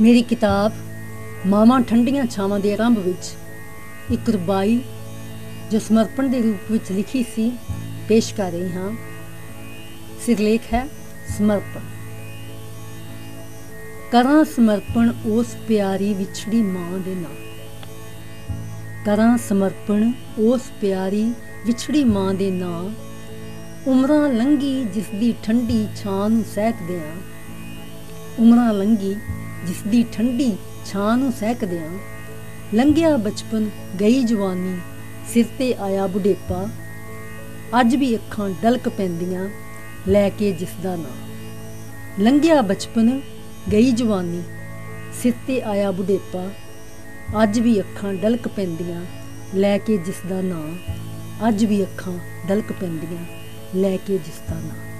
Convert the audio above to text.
ਮੇਰੀ ਕਿਤਾਬ ਮਾਵਾਂ ਠੰਡੀਆਂ ਛਾਵਾਂ ਦੇ ਆਰੰਭ ਵਿੱਚ ਇੱਕ ਰਬਾਈ ਜੋ ਸਮਰਪਣ ਦੇ ਰੂਪ ਵਿੱਚ ਲਿਖੀ ਸੀ, ਪੇਸ਼ ਕਰ ਰਹੀ ਹਾਂ। ਸਿਰਲੇਖ ਹੈ, ਸਮਰਪਣ। ਕਰਾਂ ਸਮਰਪਣ ਉਸ ਪਿਆਰੀ ਵਿਛੜੀ ਮਾਂ ਦੇ ਨਾਲ ਕਰਾਂ ਸਮਰਪਣ ਉਸ ਪਿਆਰੀ ਵਿਛੜੀ ਮਾਂ ਦੇ ਨਾਂ ਉਮਰਾਂ ਲੰਗੀ ਜਿਸ ਦੀ ਠੰਡੀ ਛਾਂ ਨੂੰ ਸਹਿਕਦਿਆਂ, ਉਮਰਾਂ ਲੰਗੀ ਜਿਸ ਦੀ ਠੰਡੀ ਛਾਂ ਨੂੰ ਸਹਿਕਦਿਆਂ, ਲੰਘਿਆ ਬਚਪਨ ਗਈ ਜਵਾਨੀ ਸਿਰ ਤੇ ਆਇਆ ਬੁਢੇਪਾ, ਅੱਜ ਵੀ ਅੱਖਾਂ ਡਲਕ ਪੈਂਦੀਆਂ ਲੈ ਕੇ ਜਿਸ ਦਾ ਨਾਂ। ਲੰਘਿਆ ਬਚਪਨ ਗਈ ਜਵਾਨੀ ਸਿਰ ਤੇ ਆਇਆ ਬੁਢੇਪਾ ਅੱਜ ਵੀ ਅੱਖਾਂ ਡਲਕ ਪੈਂਦੀਆਂ, ਲੈ ਕੇ ਜਿਸ ਦਾ ਨਾਂ। ਅੱਜ ਵੀ ਅੱਖਾਂ ਡਲਕ ਪੈਂਦੀਆਂ, ਲੈ ਕੇ ਜਿਸ ਦਾ ਨਾਂ।